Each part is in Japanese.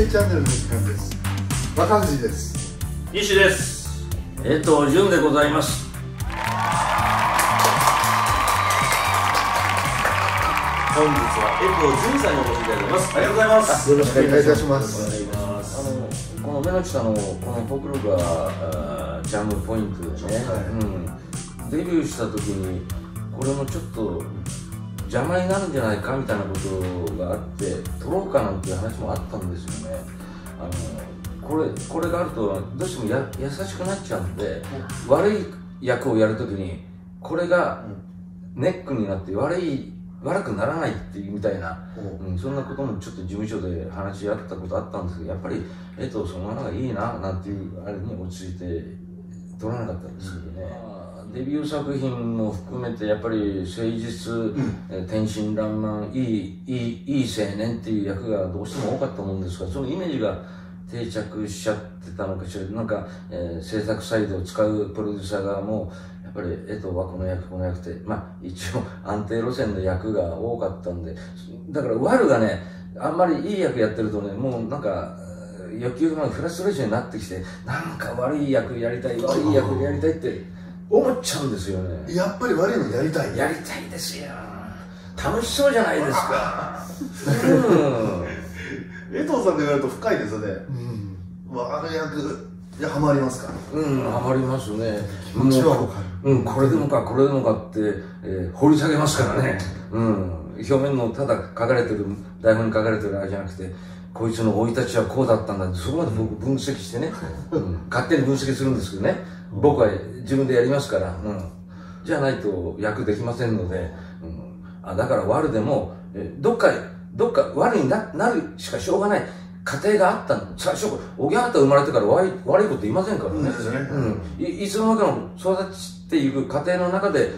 電油性チャンネルの時間です。若藤です。西です。江藤潤でございます。本日は江藤潤さんにお越しいただいてます。ありがとうございます。よろしくお願いいたします。お願いします。あのこの目の下のこのほくろがジャムポイントでね、うん、デビューした時にこれもちょっと邪魔になるんじゃないかみたいなことがあって取ろうかなんていう話もあったんですよね。あのこれこれがあるとどうしてもや優しくなっちゃうんで、悪い役をやるときにこれがネックになって悪い悪くならないっていうみたいな、うん、そんなこともちょっと事務所で話し合ったことあったんですけどやっぱり江藤そのままがいいななんていうあれに落ち着いて取らなかったんですけどね、デビュー作品も含めてやっぱり誠実、えー天真爛漫いいいいいい青年っていう役がどうしても多かったもんですからそのイメージが定着しちゃってたのかしらなんか、えー制作サイドを使うプロデューサー側もやっぱり江藤はこの役この役ってまあ一応 安定路線の役が多かったんでだから悪がねあんまりいい役やってるとねもうなんか欲求がフラストレーションになってきてなんか悪い役やりたい悪い役やりたいって思っちゃうんですよね。やっぱり悪いのやりたいやりたいですよ。楽しそうじゃないですか。うん。江藤さんで言われると深いですよね。うん。悪い役いやハマりますか？うん、ハマりますね。気持ちはわかる。うん、これでもか、これでもかって、えー掘り下げますからね。うん。表面のただ書かれてる、台本に書かれてるあれじゃなくて、こいつの生い立ちはこうだったんだって、そこまで僕分析してね、うん、勝手に分析するんですけどね、僕は自分でやりますから、うん。じゃないと役できませんので、うん。あ、だから悪でも、えーどっか、どっか悪にななるしかしょうがない。家庭があったの。最初、おぎゃーと生まれてから悪い悪いこと言いませんからね。ですねうん、いいつの間にかの育ちっていう過程の中で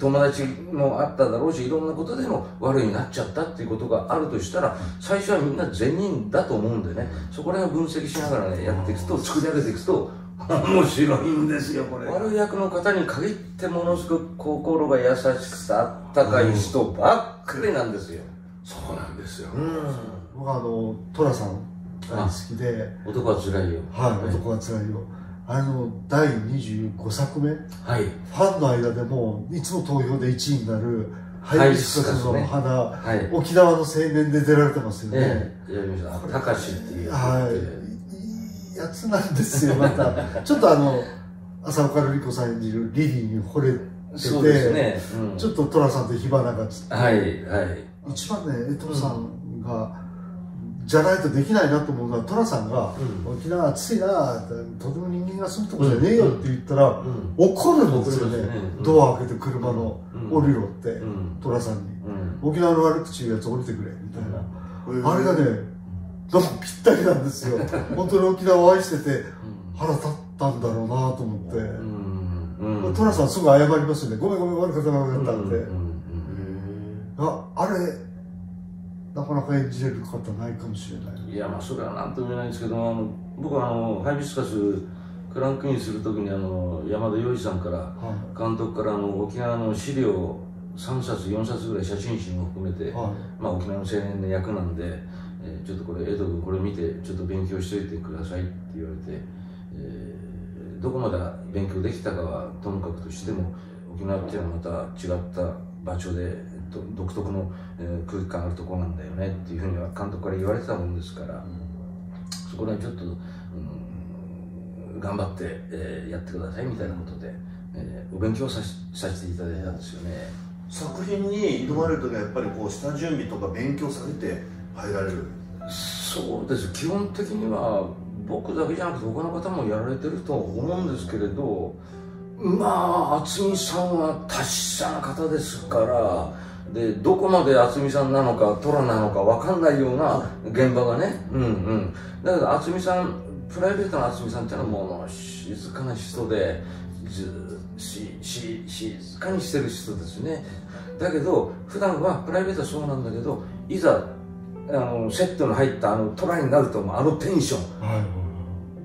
友達もあっただろうしいろんなことでも悪いになっちゃったっていうことがあるとしたら最初はみんな善人だと思うんでねそこら辺を分析しながらねやっていくと作り上げていくと 面白いんですよこれ。悪い役の方に限ってものすごく心が優しくてあったかい人ばっかりなんですよ。そうなんですよ。うん。僕はあの寅さん大好きで。男は辛いよ。はい男はつらいよ。あの第25作目。フはい。ァンの間でもいつも投票で1位になるハイビスカスの花、はい。沖縄の青年で出られてますよね、ええやりました。たかしっていうはいやつなんですよ、また。ちょっとあの、浅岡瑠璃子さん演じるリリーに惚れてて、ね、うん。ちょっと寅さんと火花がつって、はいはい。一番ね、江藤さんが、じゃないとできないなと思うのは、寅さんが、う沖縄暑いなとても人間が住むとこじゃねえよって言ったら、ん。怒るんですよねね。うん。ドア開けて車の、うん。降りろって、うん。寅さんに、うん。沖縄の悪口言うやつ降りてくれみたいな、あれがねなんかぴったりなんですよ。本当に沖縄を愛してて腹立ったんだろうなと思って、うん。うん。トラさんすぐ謝りますよね。ごめんごめん悪かった悪かったって、うんああれなかなか演じれる方ないかもしれない。いやまあそれは何とも言えないんですけどあの僕はあのハイビスカスクランクインするときにあの山田洋次さんからは監督からあの沖縄の資料を3冊4冊ぐらい写真集も含めて、い。はまあ、沖縄の青年の役なんで、えーちょっとこれ江戸君これ見てちょっと勉強しといてくださいって言われて、えーどこまで勉強できたかはともかくとしても沖縄っていうのはまた違った場所でど独特の、えー空気感あるところなんだよねっていうふうには監督から言われてたもんですから、そこら辺ちょっと、うん頑張って、えーやってくださいみたいなことで、えーお勉強ささせていただいたんですよね。作品に挑まれる時はやっぱりこう下準備とか勉強されて入られる？そうです。基本的には僕だけじゃなくて他の方もやられてると思うんですけれどまあ渥美さんは達者な方ですからでどこまで渥美さんなのか虎なのか分かんないような現場がねうんうん。だけど渥美さんプライベートの渥美さんっていうのはもう静かな人でずしし静かにしてる人ですね。だけど普段はプライベートはそうなんだけどいざあのセットの入ったあのトライになるともうあのテンション。いはい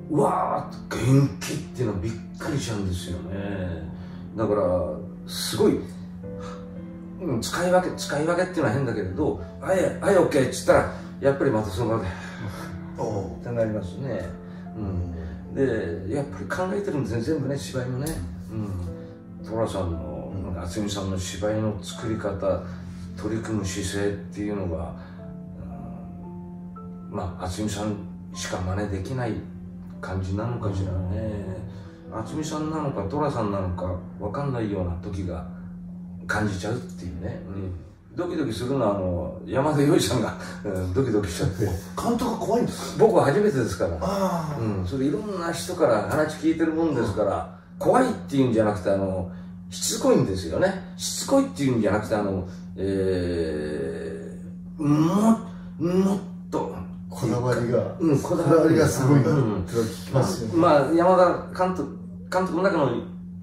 うわー元気っていうのはびっくりしちゃうんですよね。だからすごい、うん、使い分け使い分けっていうのは変だけれど「あいあい OK」っつったらやっぱりまたその場でおってなりますね、うん、でやっぱり考えてるんですね全部ね芝居のね、うん、寅さんの渥美さんの芝居の作り方取り組む姿勢っていうのが、うん、まあ渥美さんしか真似できない感じなのかしらね。渥美さんなのか寅さんなのか分かんないような時が感じちゃうっていうね、うん、ドキドキするのはあの山田洋次さんが、うん、ドキドキしちゃって。監督怖いんですか？僕は初めてですから。あうん、それいろんな人から話聞いてるもんですから、怖いっていうんじゃなくて、あの、しつこいんですよね。しつこいっていうんじゃなくて、あの、えー、も、もっと、こだわりが、うん、ここだわりがすごいなうんって聞きますよね。まあ、山田監督、監督の中の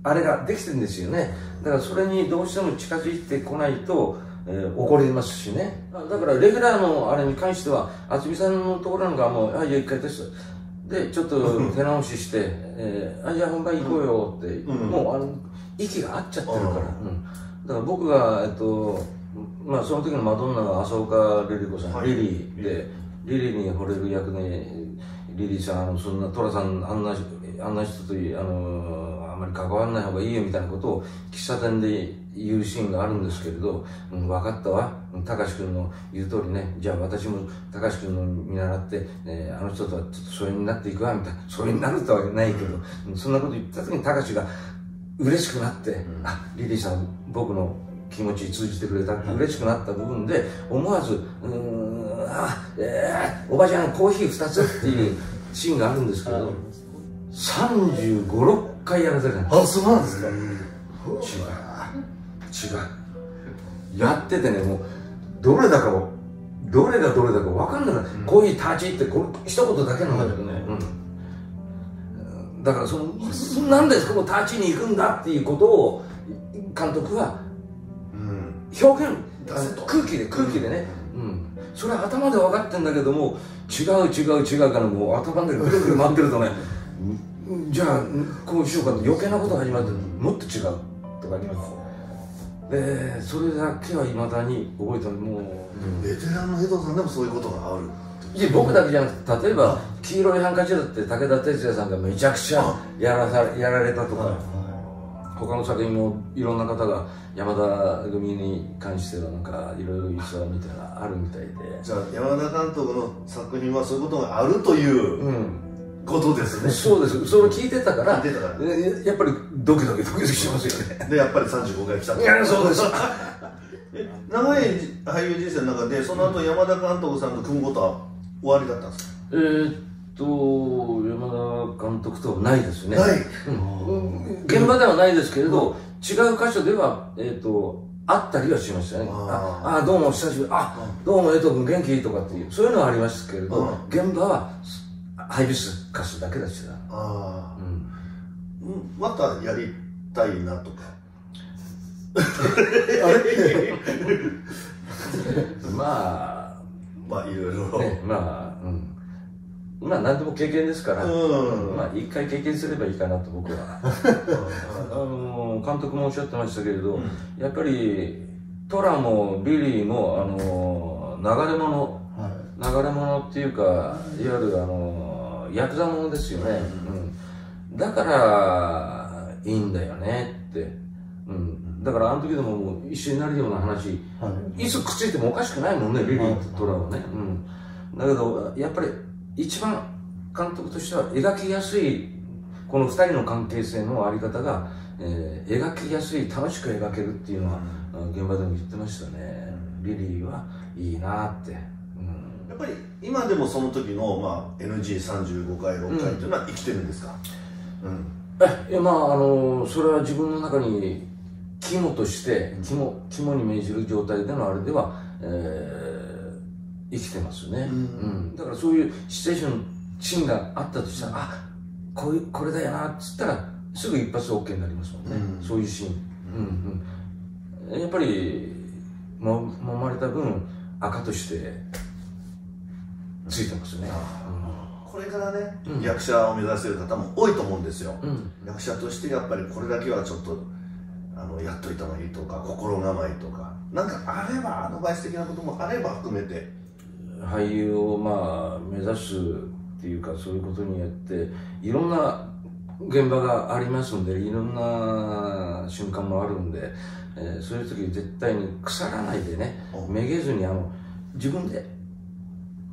あれができてるんですよね。だからそれにどうしても近づいてこないと、えー怒りますしね。だからレギュラーのあれに関しては、渥美さんのところなんかはもう、あ、じゃあ一回テスト。で、ちょっと 手直しして、えーあ、じゃあ本番行こうよって、うんもうあの、息が合っちゃってるから。うん、だから僕が、えっと、まあその時のマドンナが浅岡リリ子さん、はいリリーで、リリーに惚れる役で、リリーさん、そんな寅さん、あんな、あんな人といあの、あんまり関わらない方がいいよみたいなことを喫茶店で言うシーンがあるんですけれど、うん、分かったわ。高志君の言う通りね、じゃあ私も高志君の見習って、えーあの人とはちょっと疎遠になっていくわ、みたいな。疎遠になるとはないけど、うんそんなこと言った時に高志が嬉しくなって、あ、リリーさん、僕の気持ち通じてくれたって嬉しくなった部分で、思わず、うーん、あ、えー、おばちゃんコーヒー2つっていうシーンがあるんですけど、35、6回やらせるんです。あ、そうなんですか。違う違う。やっててねもうどれだかをどれがどれだか分かんない、こういう立ちってこれ一言だけなんだけどね、うん、だからそのなんでその立ちに行くんだっていうことを監督はうん表現空気で空気でね、うん。それは頭で分かってんだけども違う違う違うからもう頭でぐるぐる回ってるとねうん じゃあこうしようかと余計なことが始まってもっと違うとかあります。でそれだけはいまだに覚えてる。もう、ベテランの江藤さんでもそういうことがある。いや僕だけじゃなくて例えば「黄色いハンカチ」だって武田鉄矢さんがめちゃくちゃやらさやられたとか、他の作品もいろんな方が山田組に関してはなんかいろいろ逸話みたいなあるみたいで。じゃあ山田監督の作品はそういうことがあるといううん。ことですね、そうです。それ聞いてたから聞いてたから。えやっぱりドキドキドキドキしますよね。でやっぱり35回来たいやそうです。長い俳優人生の中でその後山田監督さんと組むことは終わりだったんですか、えーっと山田監督とはないですね。ない。うん。現場ではないですけれど、違う箇所では、えー、とあったりはしましたね。あああどうも久しぶり。あどうも江藤君元気？とかっていうそういうのはありますけれど、うん。現場はハイビスカスだけでした、あうん、ー。うん。またやりたいなとか。ま まあいろいろ。あねまあうんまあ何でも経験ですから、うん。まあ一回経験すればいいかなと僕は。あの監督もおっしゃってましたけれど、やっぱりトラもリリーもあの流れ物。はい。流れ物っていうかいわゆるあのヤクザものですよね、うん。だからいいんだよねって、うん、だからあの時でももう一緒になるような話。はい。いつくっついてもおかしくないもんねリリーとトラはね、うん、だけどやっぱり一番監督としては描きやすいこの二人の関係性のあり方が、えー描きやすい楽しく描けるっていうのは、あ現場でも言ってましたね、リリーはいいなって、うん。やっぱり今でもその時の、まあ、NG35 回6回っていうのは生きてるんですか、うん。えいやまああのそれは自分の中に肝として肝肝に銘じる状態でのあれでは、えー生きてますね、うん。だからそういうシチュエーションシーンがあったとしたらあこういうこれだよなっつったらすぐ一発 OK になりますもんね、うん。そういうシーン、うん。うん、やっぱりも揉まれた分赤としてついてますね、これからね、うん。役者を目指してる方も多いと思うんですよ、うんうん。役者としてやっぱりこれだけはちょっとあのやっといた方がいいとか心構えとか。なんかあればアドバイス的なこともあれば含めて俳優をまあ目指すっていうかそういうことによっていろんな現場がありますんでいろんな瞬間もあるんで、えーそういう時絶対に腐らないでねめげずにあの自分で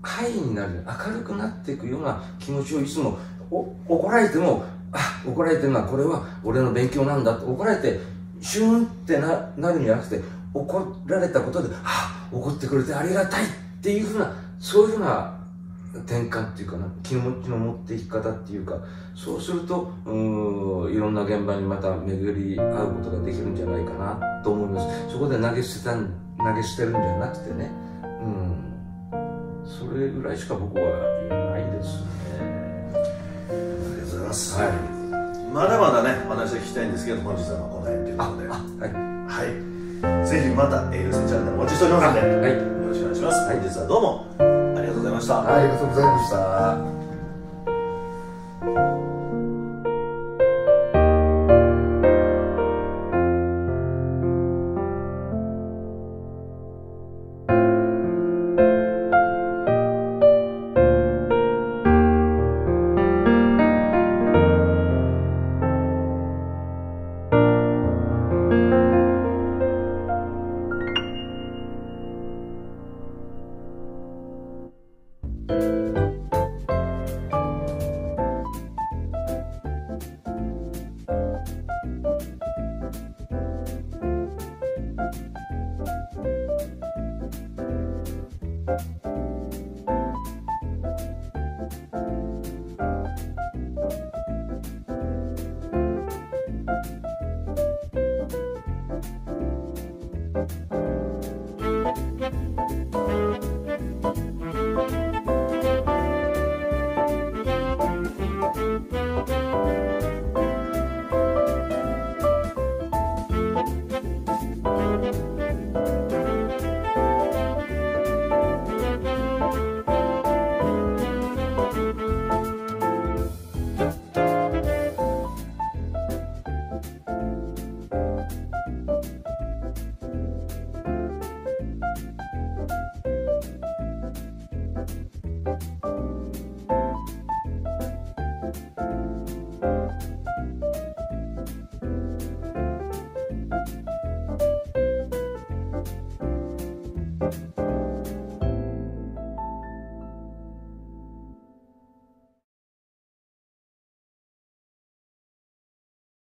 ハイになる明るくなっていくような気持ちをいつもお怒られてもあ怒られてるのはこれは俺の勉強なんだって怒られてシューンってななるんじゃなくて怒られたことであ怒ってくれてありがたいっていうふうなそういうふうな転換っていうかな気持ちの持っていき方っていうかそうするとうーんいろんな現場にまた巡り合うことができるんじゃないかなと思います。そこで投げ捨てたん投げ捨てるんじゃなくてね。うん。それぐらいしか僕は言えないですね。ありがとうございます、はい。まだまだねお話を聞きたいんですけど本日はまあこの辺ということで。あはい。はい。ぜひまた「えー、ゆうせチャンネル」お待ちしておりますので、はいします、はい本日はどうも。ありがとうございました、ありがとうございました。